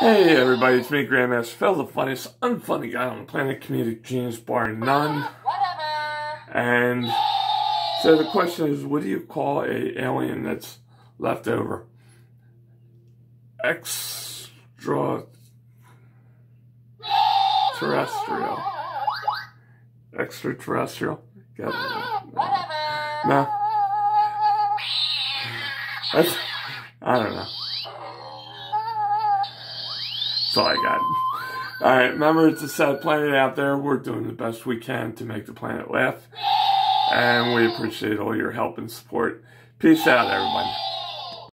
Hey everybody, it's me, Grandmaster Phil, the funniest, unfunny guy on the planet, comedic genius bar none. Whatever. And so the question is, what do you call a alien that's left over? Extra terrestrial. Extraterrestrial? Got it? No. That's, I don't know. That's all I got. All right, remember it's a sad planet out there. We're doing the best we can to make the planet laugh. And we appreciate all your help and support. Peace out, everyone.